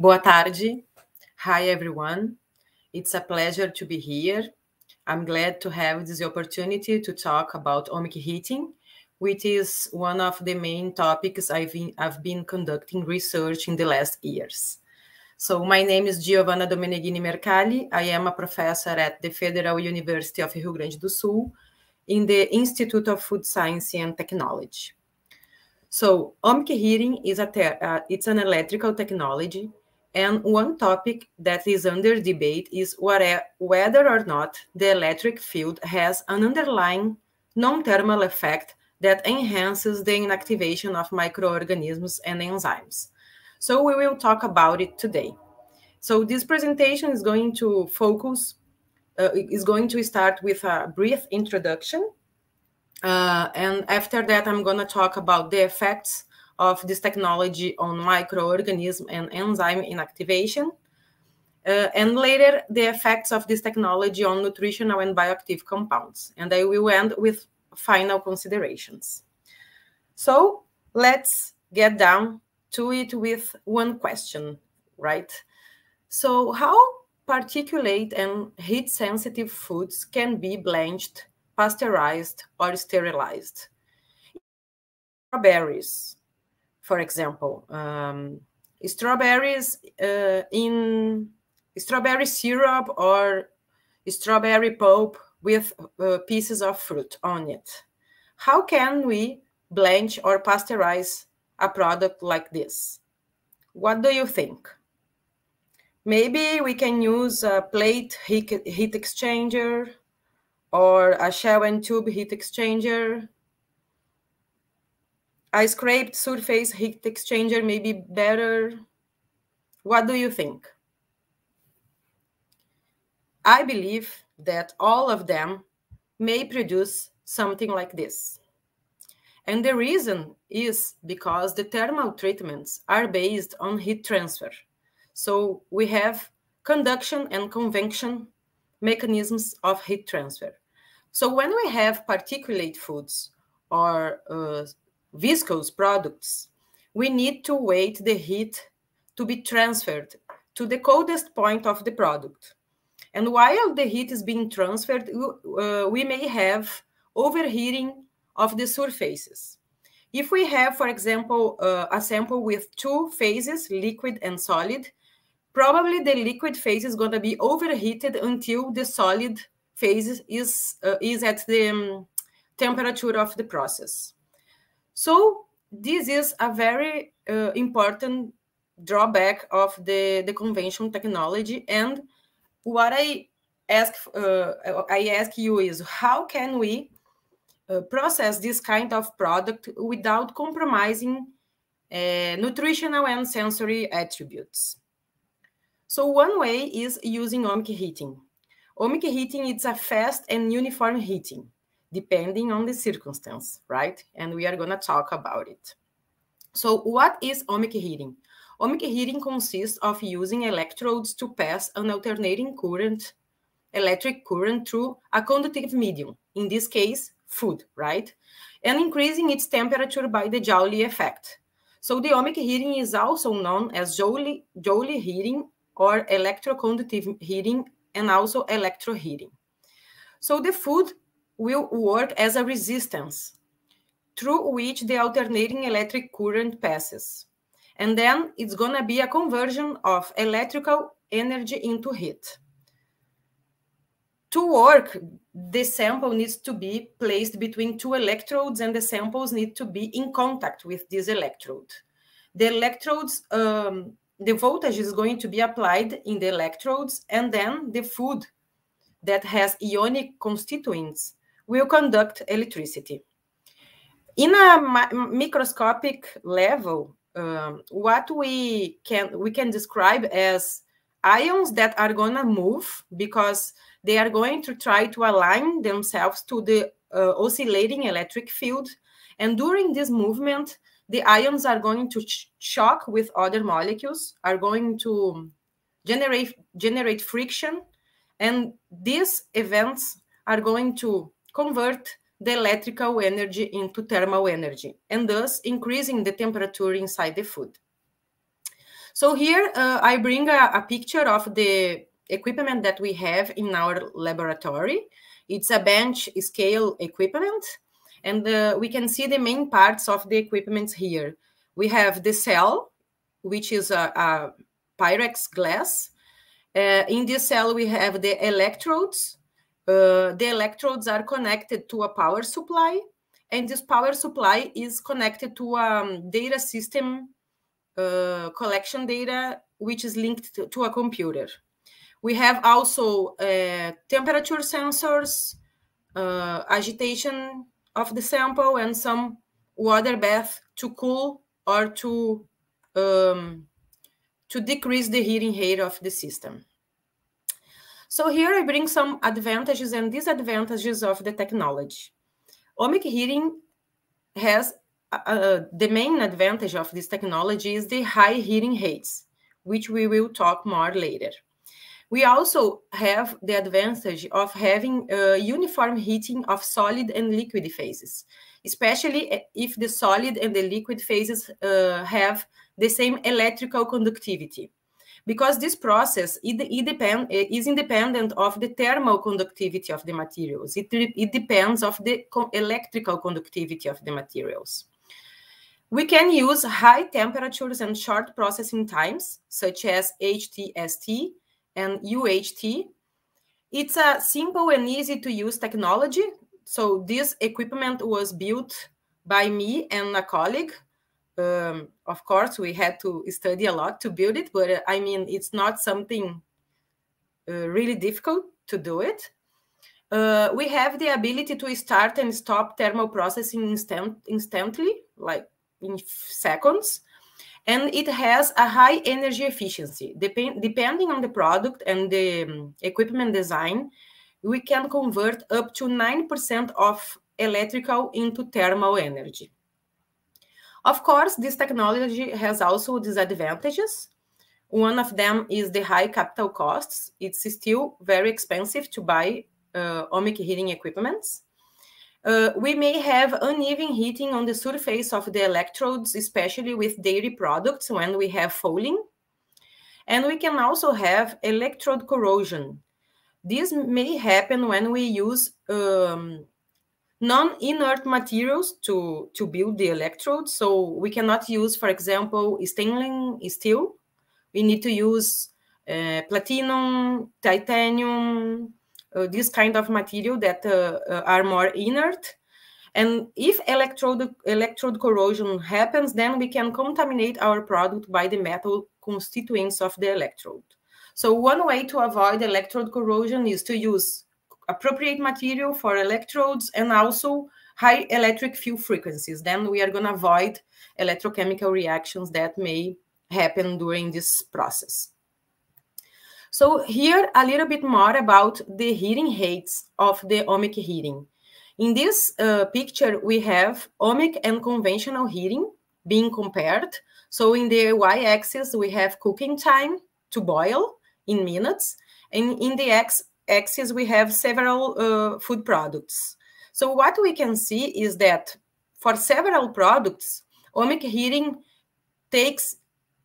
Boa tarde. Hi, everyone. It's a pleasure to be here. I'm glad to have this opportunity to talk about ohmic heating, which is one of the main topics I've been, I've been conducting research in the last years. So my name is Giovana Domeneghini Mercali. I am a professor at the Federal University of Rio Grande do Sul in the Institute of Food Science and Technology. So ohmic heating is a uh, it's an electrical technology and one topic that is under debate is whether or not the electric field has an underlying non-thermal effect that enhances the inactivation of microorganisms and enzymes. So we will talk about it today. So this presentation is going to focus, uh, is going to start with a brief introduction. Uh, and after that, I'm going to talk about the effects of this technology on microorganism and enzyme inactivation. Uh, and later, the effects of this technology on nutritional and bioactive compounds. And I will end with final considerations. So let's get down to it with one question, right? So how particulate and heat sensitive foods can be blanched, pasteurized, or sterilized? Strawberries, for example, um, strawberries uh, in strawberry syrup or strawberry pulp with uh, pieces of fruit on it. How can we blanch or pasteurize a product like this? What do you think? Maybe we can use a plate heat, heat exchanger or a shell and tube heat exchanger a scraped surface heat exchanger may be better. What do you think? I believe that all of them may produce something like this. And the reason is because the thermal treatments are based on heat transfer. So we have conduction and convection mechanisms of heat transfer. So when we have particulate foods or uh, viscose products, we need to wait the heat to be transferred to the coldest point of the product. And while the heat is being transferred, uh, we may have overheating of the surfaces. If we have, for example, uh, a sample with two phases, liquid and solid, probably the liquid phase is going to be overheated until the solid phase is, uh, is at the um, temperature of the process. So this is a very uh, important drawback of the, the convention technology. And what I ask, uh, I ask you is how can we uh, process this kind of product without compromising uh, nutritional and sensory attributes? So one way is using ohmic heating. Ohmic heating is a fast and uniform heating depending on the circumstance, right? And we are going to talk about it. So what is ohmic heating? Ohmic heating consists of using electrodes to pass an alternating current, electric current through a conductive medium, in this case, food, right? And increasing its temperature by the Joule effect. So the ohmic heating is also known as Joule, Joule heating or electroconductive heating and also electroheating. So the food will work as a resistance through which the alternating electric current passes. And then it's going to be a conversion of electrical energy into heat. To work, the sample needs to be placed between two electrodes and the samples need to be in contact with this electrode. The electrodes, um, the voltage is going to be applied in the electrodes and then the food that has ionic constituents will conduct electricity. In a microscopic level, um, what we can we can describe as ions that are going to move because they are going to try to align themselves to the uh, oscillating electric field and during this movement the ions are going to shock with other molecules are going to generate generate friction and these events are going to convert the electrical energy into thermal energy and thus increasing the temperature inside the food. So here uh, I bring a, a, picture of the equipment that we have in our laboratory. It's a bench scale equipment, and uh, we can see the main parts of the equipment here. We have the cell, which is a, a Pyrex glass. Uh, in this cell, we have the electrodes. Uh, the electrodes are connected to a power supply, and this power supply is connected to a um, data system uh, collection data, which is linked to, to a computer. We have also uh, temperature sensors, uh, agitation of the sample, and some water bath to cool or to um, to decrease the heating rate of the system. So here I bring some advantages and disadvantages of the technology. Ohmic heating has uh, uh, the main advantage of this technology is the high heating rates, which we will talk more later. We also have the advantage of having uh, uniform heating of solid and liquid phases, especially if the solid and the liquid phases uh, have the same electrical conductivity. Because this process it, it depend, eh, is independent of the thermal conductivity of the materials. It, it depends of the electrical conductivity of the materials. We can use high temperatures and short processing times, such as HTST and UHT. It's a simple and easy to use technology. So this equipment was built by me and a colleague. Um, of course, we had to study a lot to build it, but uh, I mean, it's not something uh, really difficult to do it. Uh, we have the ability to start and stop thermal processing instant, instantly, like in seconds and it has a high energy efficiency Dep- depending on the product and the um, equipment design we can convert up to 9% of electrical into thermal energy of course this technology has also disadvantages one of them is the high capital costs it's still very expensive to buy uh, ohmic heating equipments uh, we may have uneven heating on the surface of the electrodes, especially with dairy products when we have fouling. And we can also have electrode corrosion. This may happen when we use um, non-inert materials to, to build the electrodes. So we cannot use, for example, stainless steel. We need to use uh, platinum, titanium, uh, this kind of material that uh, uh, are more inert. And if electrode, electrode corrosion happens, then we can contaminate our product by the metal constituents of the electrode. So one way to avoid electrode corrosion is to use appropriate material for electrodes and also high electric field frequencies. Then we are going to avoid electrochemical reactions that may happen during this process. So here a little bit more about the heating rates of the ohmic heating. In this uh, picture, we have ohmic and conventional heating being compared. So in the y-axis, we have cooking time to boil in minutes. And in the x-axis, we have several uh, food products. So what we can see is that for several products, ohmic heating takes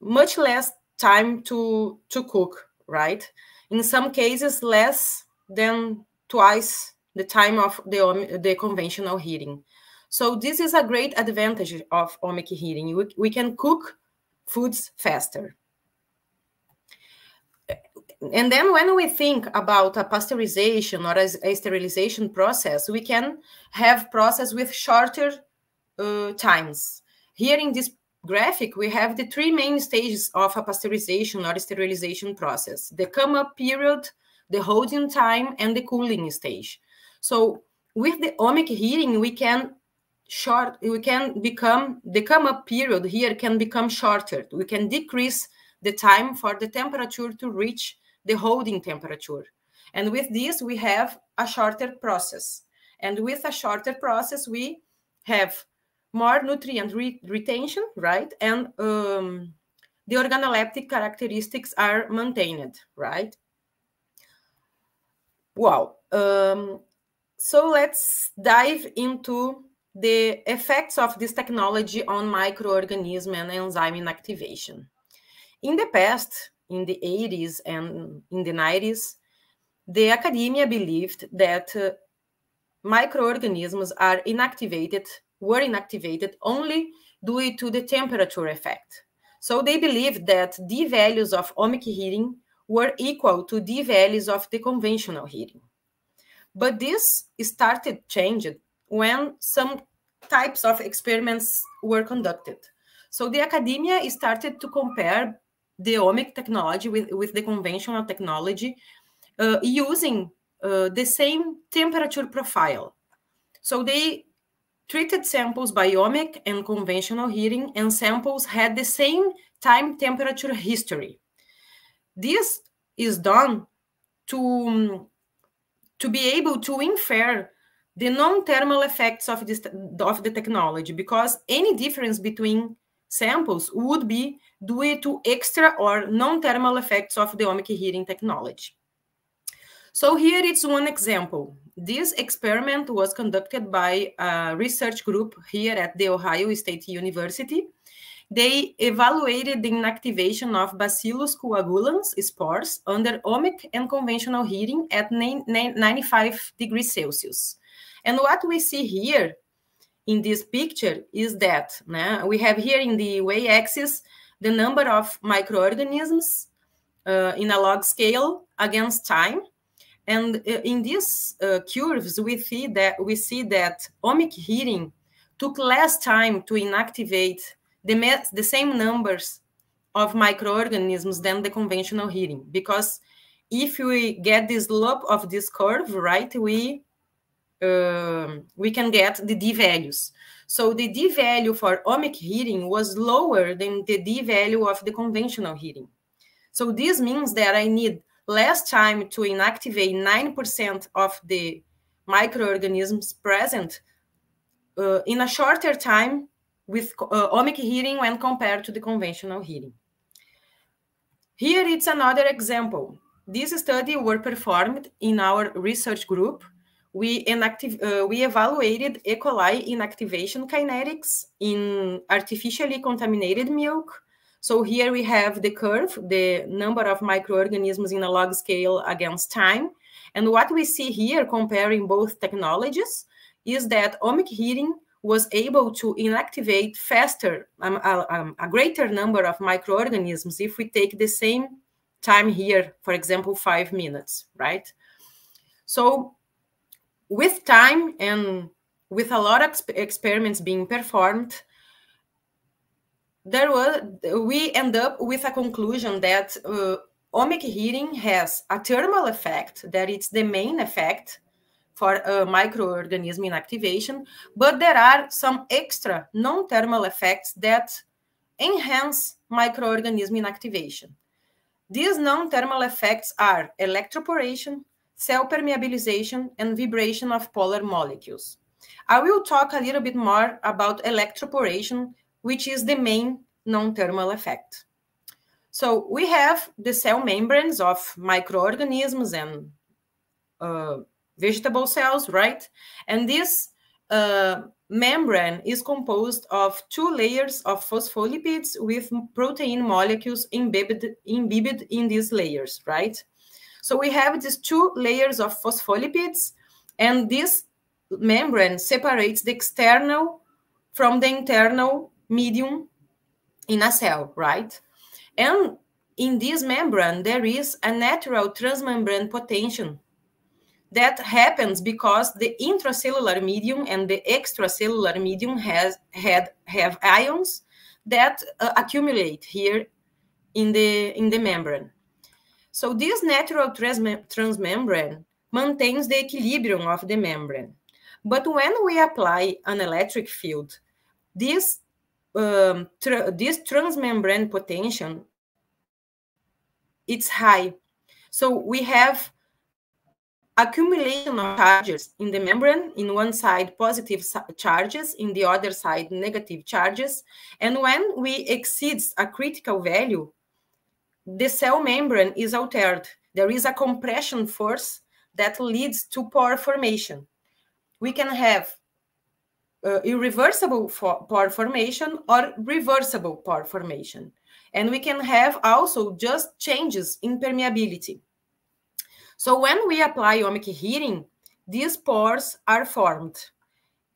much less time to, to cook right? In some cases, less than twice the time of the, the conventional heating. So this is a great advantage of ohmic heating. We, we can cook foods faster. And then when we think about a pasteurization or a, a sterilization process, we can have process with shorter uh, times. Here in this graphic, we have the three main stages of a pasteurization or sterilization process, the come-up period, the holding time, and the cooling stage. So with the ohmic heating, we can short, we can become, the come-up period here can become shorter. We can decrease the time for the temperature to reach the holding temperature. And with this, we have a shorter process. And with a shorter process, we have more nutrient re retention, right? And um, the organoleptic characteristics are maintained, right? Wow. Um, so let's dive into the effects of this technology on microorganism and enzyme inactivation. In the past, in the 80s and in the 90s, the academia believed that uh, microorganisms are inactivated, were inactivated only due to the temperature effect. So they believed that d values of ohmic heating were equal to d values of the conventional heating. But this started changing when some types of experiments were conducted. So the academia started to compare the ohmic technology with, with the conventional technology uh, using uh, the same temperature profile. So they treated samples by ohmic and conventional heating, and samples had the same time temperature history. This is done to, to be able to infer the non-thermal effects of, this, of the technology, because any difference between samples would be due to extra or non-thermal effects of the ohmic heating technology. So here it's one example. This experiment was conducted by a research group here at The Ohio State University. They evaluated the inactivation of Bacillus coagulans spores under ohmic and conventional heating at 95 degrees Celsius. And what we see here in this picture is that we have here in the y-axis the number of microorganisms uh, in a log scale against time and uh, in these uh, curves, we see that we see that ohmic heating took less time to inactivate the, the same numbers of microorganisms than the conventional heating. Because if we get this slope of this curve, right, we uh, we can get the d values. So the d value for ohmic heating was lower than the d value of the conventional heating. So this means that I need less time to inactivate 9% of the microorganisms present uh, in a shorter time with uh, ohmic heating when compared to the conventional heating. Here it's another example. This study were performed in our research group. We, inactive, uh, we evaluated E. coli inactivation kinetics in artificially contaminated milk so here we have the curve, the number of microorganisms in a log scale against time. And what we see here, comparing both technologies, is that ohmic heating was able to inactivate faster, um, a, um, a greater number of microorganisms if we take the same time here, for example, five minutes, right? So with time and with a lot of experiments being performed, there was we end up with a conclusion that uh, ohmic heating has a thermal effect that it's the main effect for a microorganism inactivation but there are some extra non-thermal effects that enhance microorganism inactivation these non-thermal effects are electroporation cell permeabilization and vibration of polar molecules i will talk a little bit more about electroporation which is the main non-thermal effect. So we have the cell membranes of microorganisms and uh, vegetable cells, right? And this uh, membrane is composed of two layers of phospholipids with protein molecules embedded, imbibed in these layers, right? So we have these two layers of phospholipids, and this membrane separates the external from the internal medium in a cell, right? And in this membrane, there is a natural transmembrane potential that happens because the intracellular medium and the extracellular medium has had have ions that uh, accumulate here in the in the membrane. So this natural transmembrane maintains the equilibrium of the membrane. But when we apply an electric field, this um, this transmembrane potential it's high. So we have accumulation of charges in the membrane, in one side positive charges, in the other side negative charges. And when we exceed a critical value, the cell membrane is altered. There is a compression force that leads to pore formation. We can have uh, irreversible for pore formation or reversible pore formation. And we can have also just changes in permeability. So when we apply ohmic heating, these pores are formed.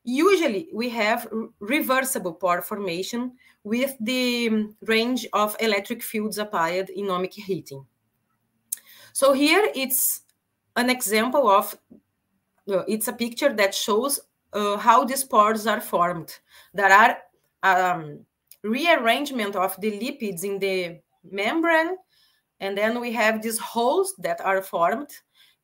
Usually we have reversible pore formation with the um, range of electric fields applied in ohmic heating. So here it's an example of, uh, it's a picture that shows uh, how these pores are formed. There are um, rearrangement of the lipids in the membrane, and then we have these holes that are formed.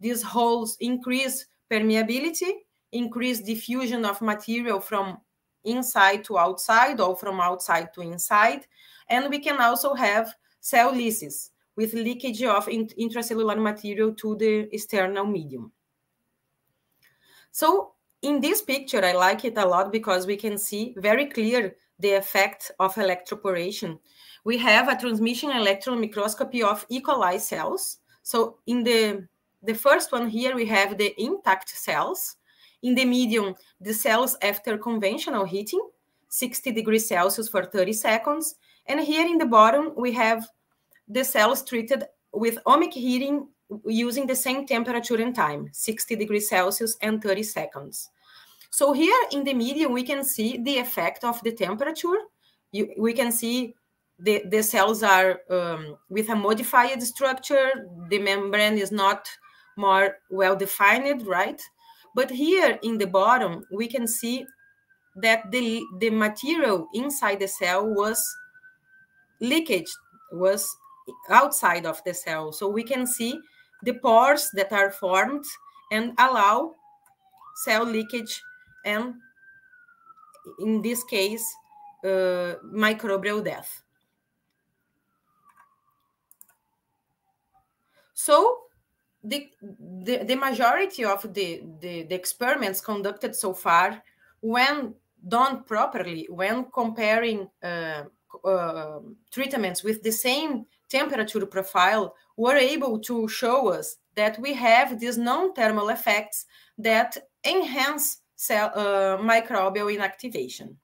These holes increase permeability, increase diffusion of material from inside to outside or from outside to inside. And we can also have cell lysis with leakage of intracellular material to the external medium. So in this picture, I like it a lot because we can see very clear the effect of electroporation. We have a transmission electron microscopy of E. coli cells. So in the, the first one here, we have the intact cells. In the medium, the cells after conventional heating, 60 degrees Celsius for 30 seconds. And here in the bottom, we have the cells treated with ohmic heating using the same temperature and time, 60 degrees Celsius and 30 seconds. So here in the medium, we can see the effect of the temperature. You, we can see the, the cells are um, with a modified structure. The membrane is not more well defined, right? But here in the bottom, we can see that the, the material inside the cell was leakage, was outside of the cell. So we can see the pores that are formed and allow cell leakage and in this case, uh, microbial death. So the, the, the majority of the, the, the, experiments conducted so far, when done properly, when comparing uh, uh, treatments with the same temperature profile, were able to show us that we have these non-thermal effects that enhance cell, uh, microbial inactivation.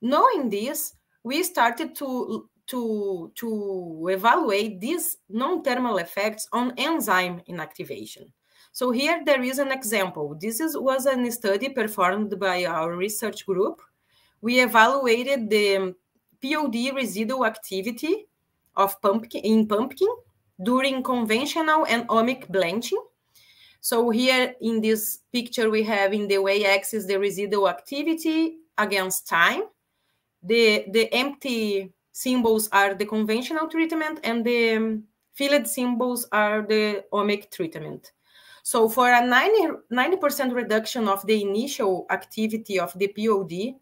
Knowing this, we started to, to, to evaluate these non-thermal effects on enzyme inactivation. So here there is an example. This is, was a study performed by our research group. We evaluated the POD residual activity of pumpkin in pumpkin during conventional and ohmic blanching so here in this picture, we have in the y-axis the residual activity against time. The, the empty symbols are the conventional treatment and the filled symbols are the ohmic treatment. So for a 90, percent reduction of the initial activity of the POD,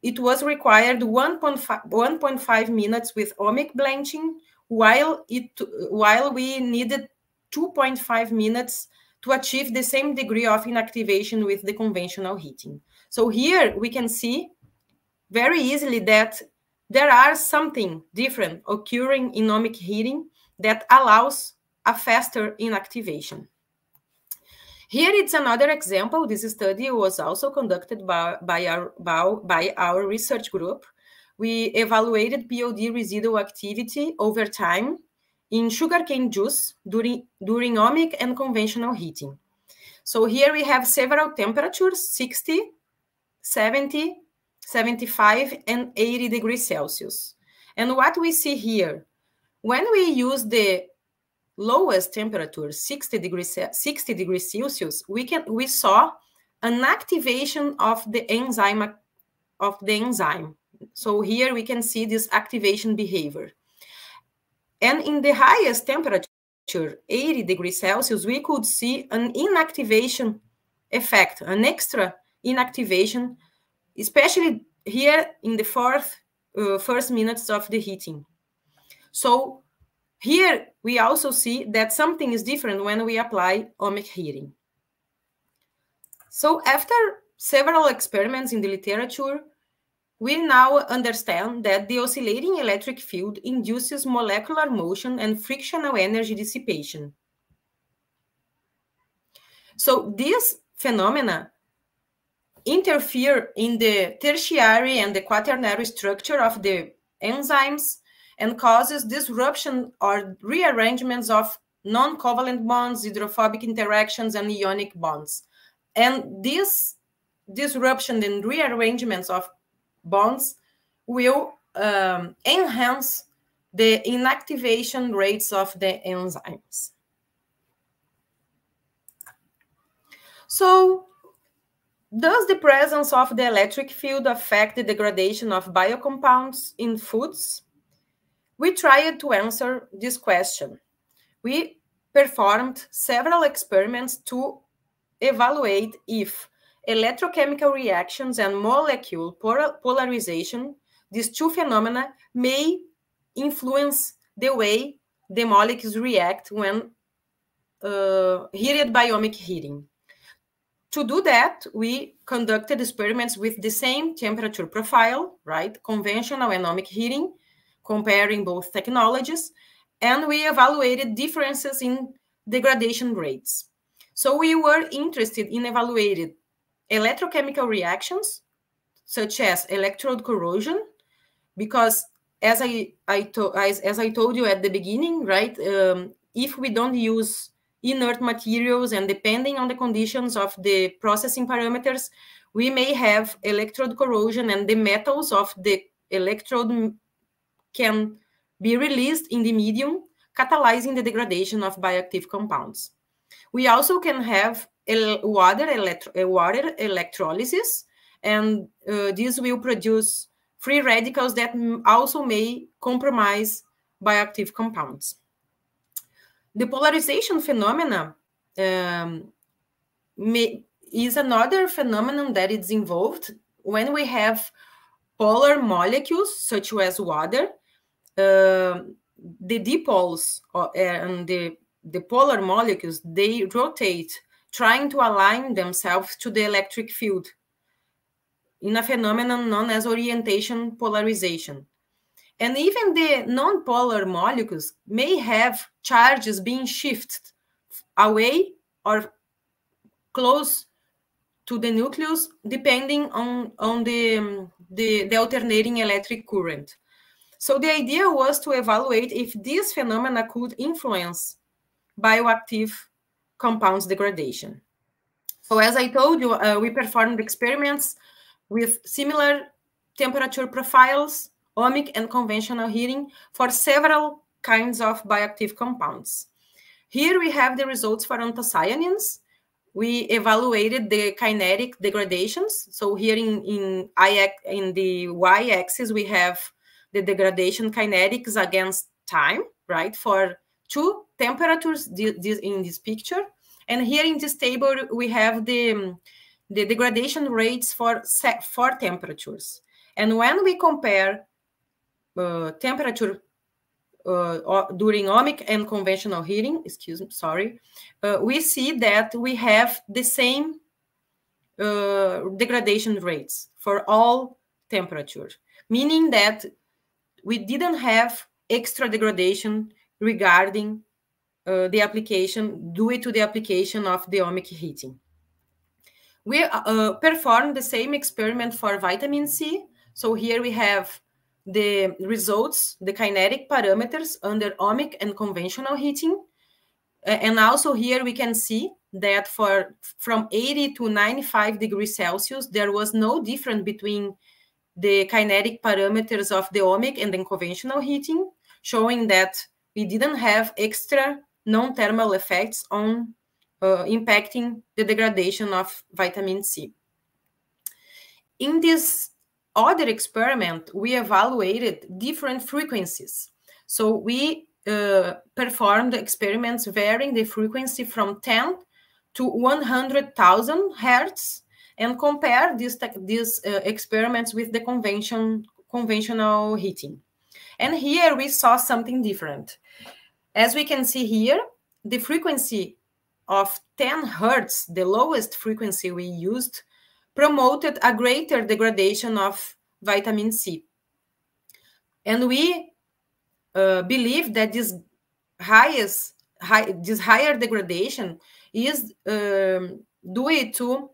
it was required 1.5 minutes with ohmic blanching, while, it, while we needed 2.5 minutes to achieve the same degree of inactivation with the conventional heating. So here we can see very easily that there are something different occurring in ohmic heating that allows a faster inactivation. Here it's another example. This study was also conducted by, by, our, by, our research group. We evaluated POD residual activity over time in sugarcane juice during, during ohmic and conventional heating. So here we have several temperatures, 60, 70, 75, and 80 degrees Celsius. And what we see here, when we use the lowest temperature, 60 degrees, 60 degrees Celsius, we, can, we saw an activation of the enzyme of the enzyme. So here we can see this activation behavior. And in the highest temperature, 80 degrees Celsius, we could see an inactivation effect, an extra inactivation, especially here in the fourth, uh, first minutes of the heating. So here we also see that something is different when we apply ohmic heating. So after several experiments in the literature, we now understand that the oscillating electric field induces molecular motion and frictional energy dissipation. So these phenomena interfere in the tertiary and the quaternary structure of the enzymes and causes disruption or rearrangements of non-covalent bonds, hydrophobic interactions, and ionic bonds. And this disruption and rearrangements of bonds will um, enhance the inactivation rates of the enzymes. So does the presence of the electric field affect the degradation of biocompounds in foods? We tried to answer this question. We performed several experiments to evaluate if electrochemical reactions and molecule polarization, these two phenomena, may influence the way the molecules react when uh, heated by ohmic heating. To do that, we conducted experiments with the same temperature profile, right? Conventional and ohmic heating, comparing both technologies, and we evaluated differences in degradation rates. So we were interested in evaluating electrochemical reactions, such as electrode corrosion, because as I, I as, as I told you at the beginning, right, um, if we don't use inert materials and depending on the conditions of the processing parameters, we may have electrode corrosion and the metals of the electrode can be released in the medium, catalyzing the degradation of bioactive compounds. We also can have water, electro water electrolysis, and uh, this will produce free radicals that also may compromise bioactive compounds. The polarization phenomena um, may, is another phenomenon that is involved when we have polar molecules such as water. Uh, the dipoles and the, the polar molecules, they rotate, trying to align themselves to the electric field in a phenomenon known as orientation polarization. And even the non-polar molecules may have charges being shifted away or close to the nucleus, depending on, on the, the, the alternating electric current. So the idea was to evaluate if this phenomena could influence bioactive compounds degradation. So as I told you, uh, we performed experiments with similar temperature profiles ohmic and conventional heating for several kinds of bioactive compounds. Here we have the results for anthocyanins. We evaluated the kinetic degradations. So here in, in, I, in the y-axis, we have the degradation kinetics against time, right, for two temperatures in this picture. And here in this table, we have the, the degradation rates for four temperatures. And when we compare uh, temperature uh, during ohmic and conventional heating, excuse me, sorry, uh, we see that we have the same uh, degradation rates for all temperatures, meaning that we didn't have extra degradation regarding uh, the application due to the application of the ohmic heating. We uh, performed the same experiment for vitamin C. So here we have the results, the kinetic parameters under ohmic and conventional heating. And also here we can see that for from 80 to 95 degrees Celsius, there was no difference between the kinetic parameters of the ohmic and the conventional heating, showing that we didn't have extra non-thermal effects on uh, impacting the degradation of vitamin C. In this other experiment, we evaluated different frequencies. So we uh, performed experiments varying the frequency from 10 to 100,000 hertz and compare these, these uh, experiments with the convention, conventional heating. And here we saw something different. As we can see here, the frequency of 10 hertz, the lowest frequency we used, promoted a greater degradation of vitamin C. And we uh, believe that this highest, high, this higher degradation is um, due to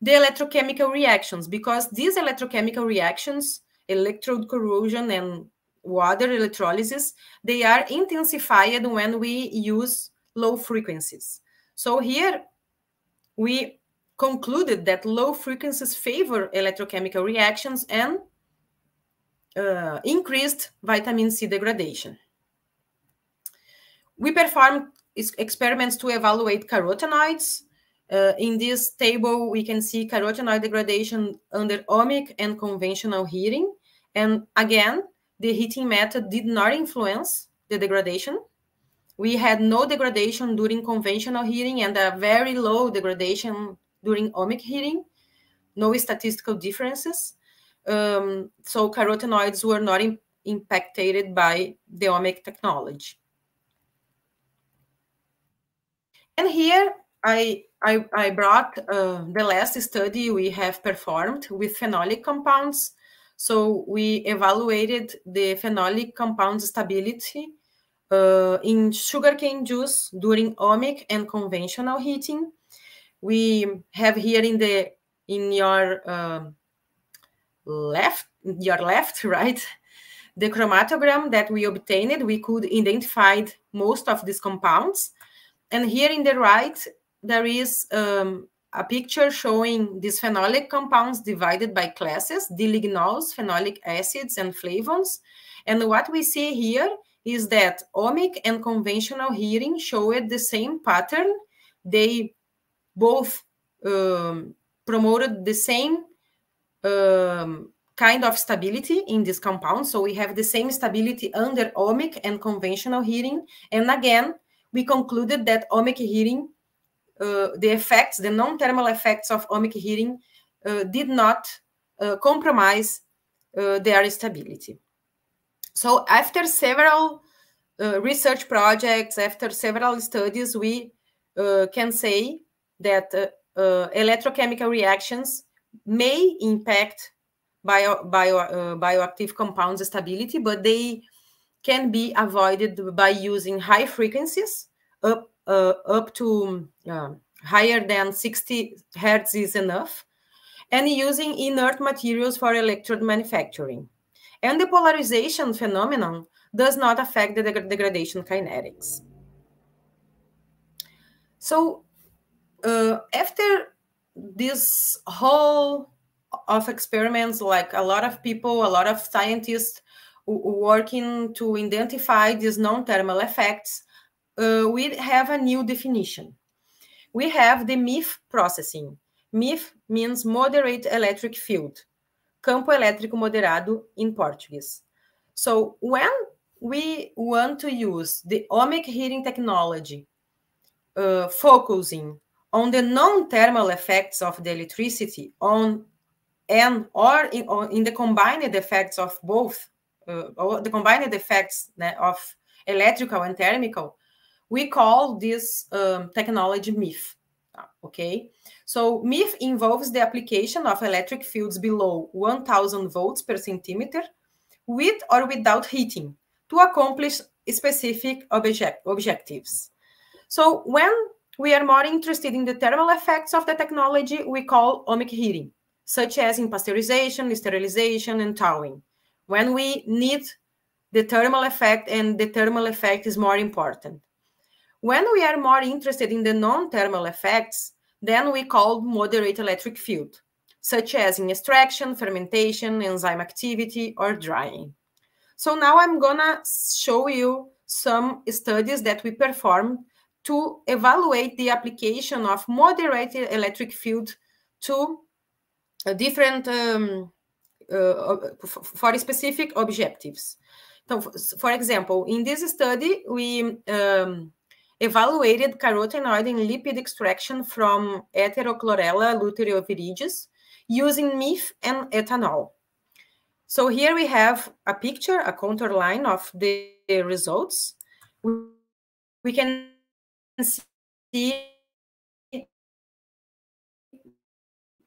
the electrochemical reactions because these electrochemical reactions, electrode corrosion and water electrolysis, they are intensified when we use low frequencies. So here we concluded that low frequencies favor electrochemical reactions and uh, increased vitamin C degradation. We performed experiments to evaluate carotenoids. Uh, in this table, we can see carotenoid degradation under ohmic and conventional heating. And again, the heating method did not influence the degradation. We had no degradation during conventional heating and a very low degradation during ohmic heating, no statistical differences. Um, so carotenoids were not in, impacted by the ohmic technology. And here I, I, I brought uh, the last study we have performed with phenolic compounds. So we evaluated the phenolic compound stability uh, in sugarcane juice during ohmic and conventional heating. We have here in the in your uh, left, your left, right, the chromatogram that we obtained. We could identify most of these compounds and here in the right, there is um, a picture showing these phenolic compounds divided by classes, dilignols, phenolic acids, and flavones. And what we see here is that ohmic and conventional heating showed the same pattern. They both um, promoted the same um, kind of stability in this compound. So we have the same stability under ohmic and conventional heating. And again, we concluded that ohmic heating, uh, the effects, the non-thermal effects of ohmic heating uh, did not uh, compromise uh, their stability. So after several uh, research projects, after several studies, we uh, can say that electrochemical reactions may impact bio, bio, bioactive compounds stability, but they can be avoided by using high frequencies up uh, up to uh, higher than 60 hertz is enough and using inert materials for electrode manufacturing. And the polarization phenomenon does not affect the deg degradation kinetics. So uh, after this whole of experiments like a lot of people a lot of scientists working to identify these non-thermal effects, uh, we have a new definition. We have the MIF processing. MIF means moderate electric field, campo elétrico moderado in Portuguese. So when we want to use the ohmic heating technology, uh, focusing on the non-thermal effects of the electricity on and or in, in the combined effects of both uh, the combined effects of electrical and thermal, we call this um, technology MIF. Okay, so MIF involves the application of electric fields below 1000 volts per centimeter with or without heating to accomplish specific object objectives. So when we are more interested in the thermal effects of the technology, we call ohmic heating, such as in pasteurization, sterilization, and thawing when we need the thermal effect and the thermal effect is more important. When we are more interested in the non-thermal effects, then we call moderate electric field, such as in extraction, fermentation, enzyme activity, or drying. So now I'm gonna show you some studies that we performed to evaluate the application of moderated electric field to different um, uh, for specific objectives. So, for example, in this study, we um, evaluated carotenoid and lipid extraction from Heterochlorella luteoviridis using MIF and ethanol. So here we have a picture, a contour line of the results. We can see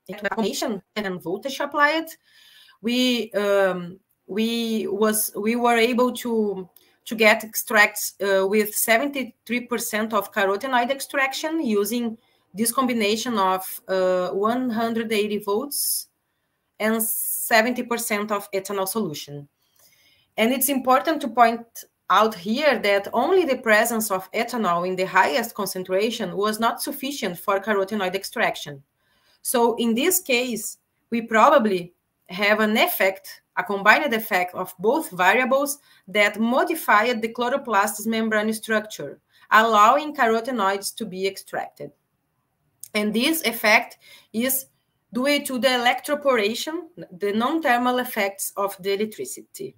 information and voltage applied we um, we was we were able to to get extracts uh, with 73% of carotenoid extraction using this combination of uh, 180 volts and 70% of ethanol solution. and it's important to point out here that only the presence of ethanol in the highest concentration was not sufficient for carotenoid extraction. So in this case, we probably have an effect, a combined effect of both variables that modified the chloroplast's membrane structure, allowing carotenoids to be extracted. And this effect is due to the electroporation, the non-thermal effects of the electricity.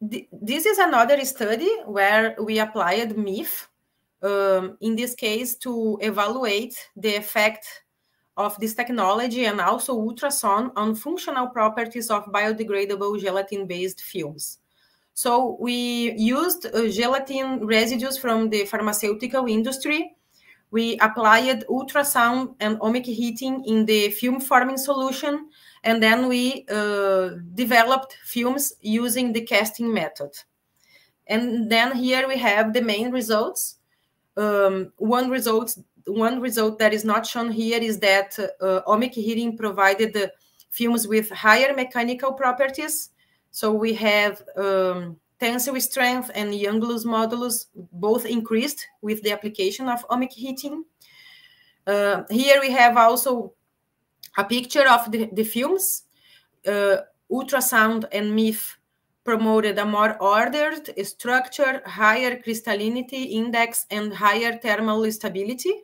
This is another study where we applied MIF, um, in this case, to evaluate the effect of this technology and also ultrasound on functional properties of biodegradable gelatin-based films. So we used uh, gelatin residues from the pharmaceutical industry. We applied ultrasound and ohmic heating in the film forming solution and then we uh, developed films using the casting method. And then here we have the main results. Um, one result, one result that is not shown here is that uh, ohmic heating provided the films with higher mechanical properties. So we have um, tensile strength and Young's modulus both increased with the application of ohmic heating. Uh, here we have also a picture of the, the films. Uh, ultrasound and MIF promoted a more ordered structure, higher crystallinity index, and higher thermal stability.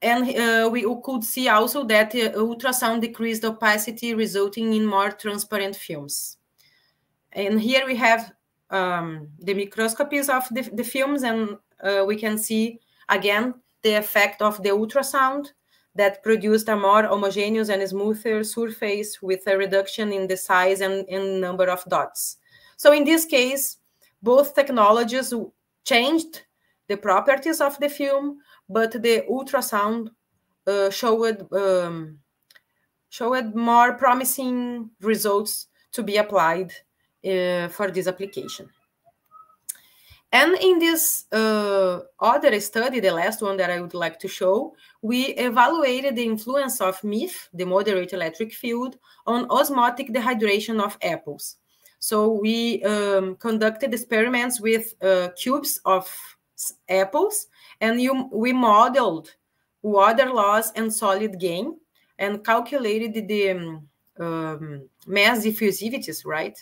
And uh, we could see also that uh, ultrasound decreased opacity, resulting in more transparent films. And here we have um, the microscopies of the, the films, and uh, we can see again the effect of the ultrasound that produced a more homogeneous and smoother surface with a reduction in the size and, number of dots. So in this case, both technologies changed the properties of the film, but the ultrasound uh, showed um, showed more promising results to be applied uh, for this application. And in this uh, other study, the last one that I would like to show, we evaluated the influence of MIF, the moderate electric field, on osmotic dehydration of apples. So we um, conducted experiments with uh, cubes of apples, and you, we modeled water loss and solid gain, and calculated the um, um, mass diffusivities, right,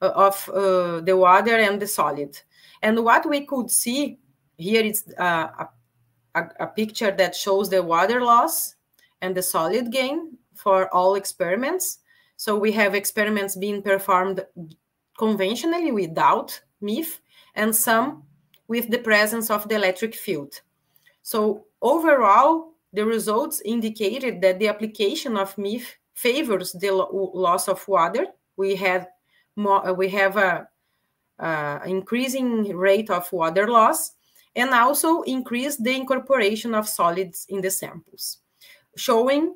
uh, of uh, the water and the solid. And what we could see here is uh, a, a, picture that shows the water loss and the solid gain for all experiments. So we have experiments being performed conventionally without MIF and some with the presence of the electric field. So overall, the results indicated that the application of MIF favors the loss of water. We have more, we have a uh, increasing rate of water loss, and also increase the incorporation of solids in the samples, showing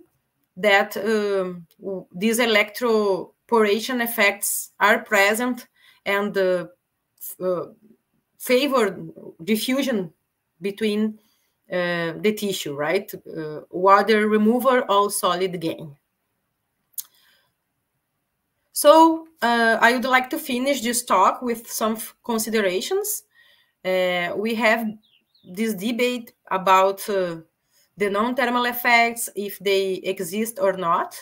that um, these electroporation effects are present and uh, uh, favor diffusion between uh, the tissue, right? Uh, water removal or solid gain. So uh, I would like to finish this talk with some considerations. Uh, we have this debate about uh, the non-thermal effects, if they exist or not.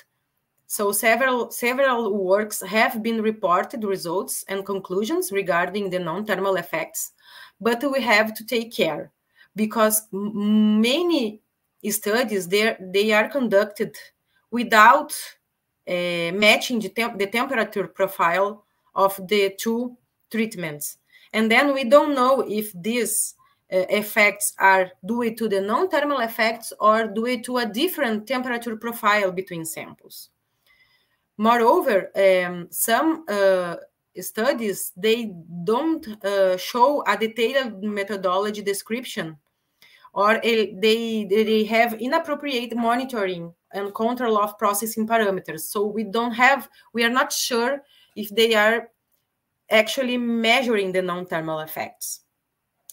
So several several works have been reported results and conclusions regarding the non-thermal effects, but we have to take care because many studies they are conducted without uh, matching the, temp the temperature profile of the two treatments. And then we don't know if these uh, effects are due to the non-thermal effects or due to a different temperature profile between samples. Moreover, um, some uh, studies, they don't uh, show a detailed methodology description or they, they have inappropriate monitoring and control of processing parameters. So we don't have, we are not sure if they are actually measuring the non-thermal effects.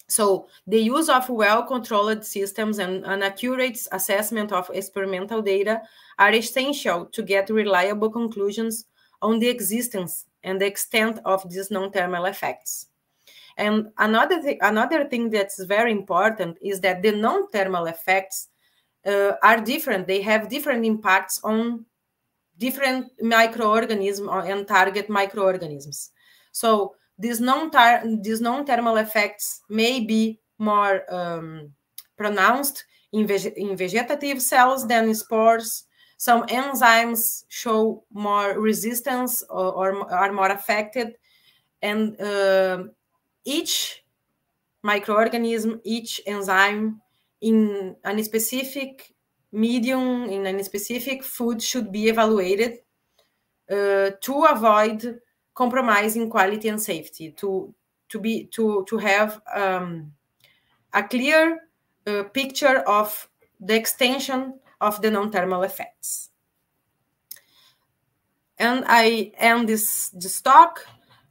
So the use of well-controlled systems and an accurate assessment of experimental data are essential to get reliable conclusions on the existence and the extent of these non-thermal effects. And another, th another thing that's very important is that the non-thermal effects uh, are different. They have different impacts on different microorganisms and target microorganisms. So these non these non-thermal effects may be more um, pronounced in, veg in vegetative cells than in spores. Some enzymes show more resistance or, or are more affected, and uh, each microorganism, each enzyme in a specific medium, in a specific food should be evaluated uh, to avoid compromising quality and safety, to, to, be, to, to have um, a clear uh, picture of the extension of the non-thermal effects. And I end this, this talk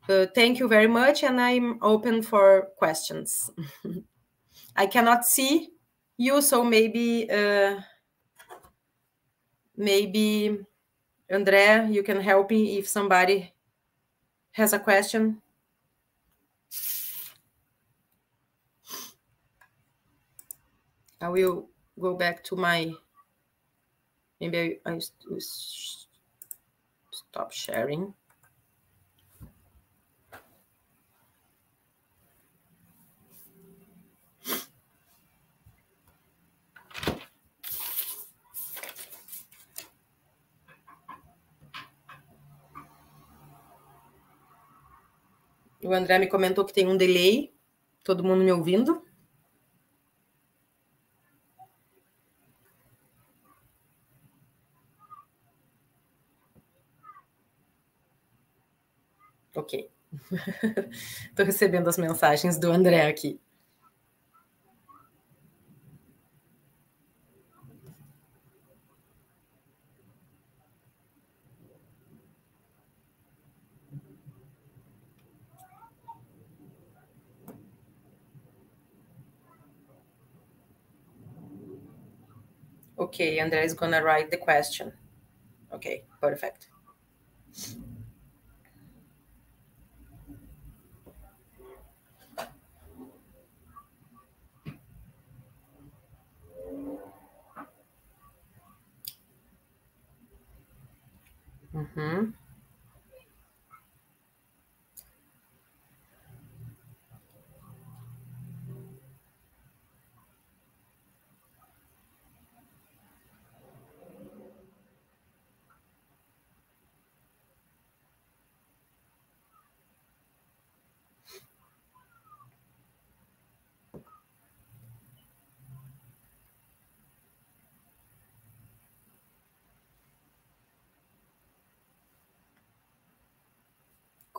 uh, thank you very much, and I'm open for questions. I cannot see you, so maybe uh, maybe Andre, you can help me if somebody has a question. I will go back to my. Maybe I, I stop sharing. O André me comentou que tem um delay. Todo mundo me ouvindo? Ok. Estou recebendo as mensagens do André aqui. Okay, Andrea is gonna write the question. Okay, perfect. Mm-hmm.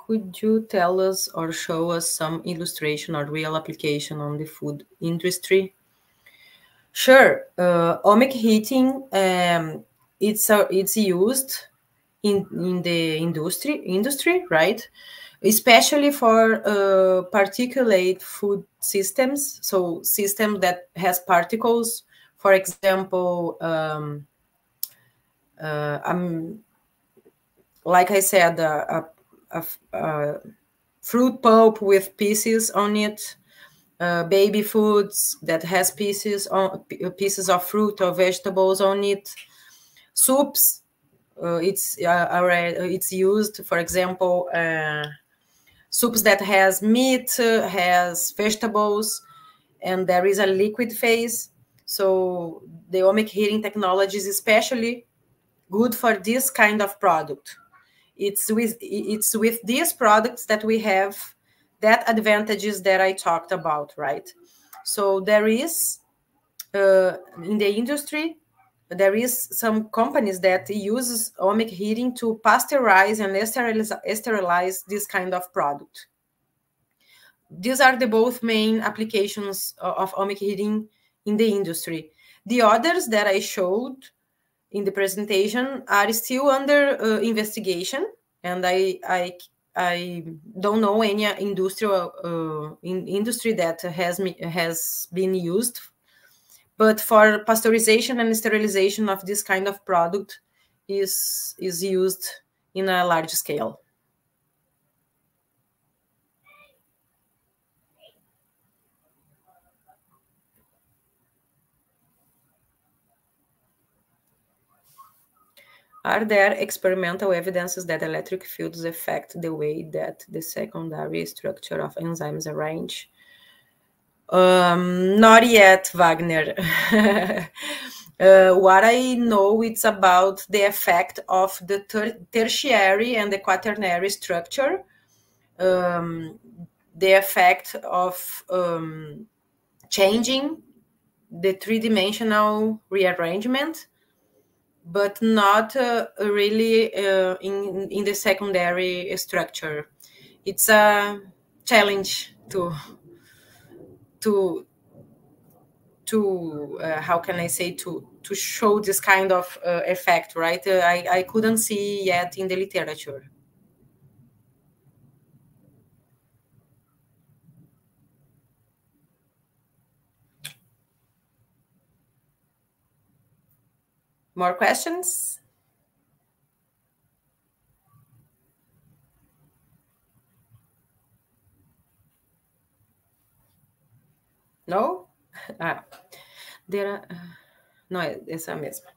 Could you tell us or show us some illustration or real application on the food industry? Sure. Uh, ohmic heating, um, it's uh, it's used in in the industry industry, right? Especially for uh, particulate food systems, so system that has particles. For example, um, uh, I'm like I said, a uh, fruit pulp with pieces on it, uh, baby foods that has pieces on pieces of fruit or vegetables on it, soups. Uh, it's uh, it's used, for example, uh, soups that has meat, uh, has vegetables, and there is a liquid phase. So the ohmic heating technology is especially good for this kind of product it's with it's with these products that we have that advantages that I talked about, right? So there is uh, in the industry there is some companies that uses ohmic heating to pasteurize and sterilize, sterilize this kind of product. These are the both main applications of ohmic heating in the industry. The others that I showed in the presentation are still under uh, investigation and I, I I don't know any industrial uh, in industry that has has been used, but for pasteurization and sterilization of this kind of product is is used in a large scale. Are there experimental evidences that electric fields affect the way that the secondary structure of enzymes arrange? Um, not yet, Wagner. uh, what I know it's about the effect of the ter tertiary and the quaternary structure, um, the effect of um, changing the three-dimensional rearrangement but not uh, really uh, in in the secondary structure. It's a challenge to to to uh, how can I say to to show this kind of uh, effect, right? Uh, I I couldn't see yet in the literature. More questions? No? Ah, there are, não, essa mesma.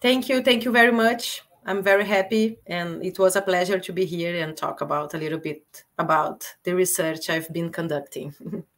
Thank you. Thank you very much. I'm very happy and it was a pleasure to be here and talk about a little bit about the research I've been conducting.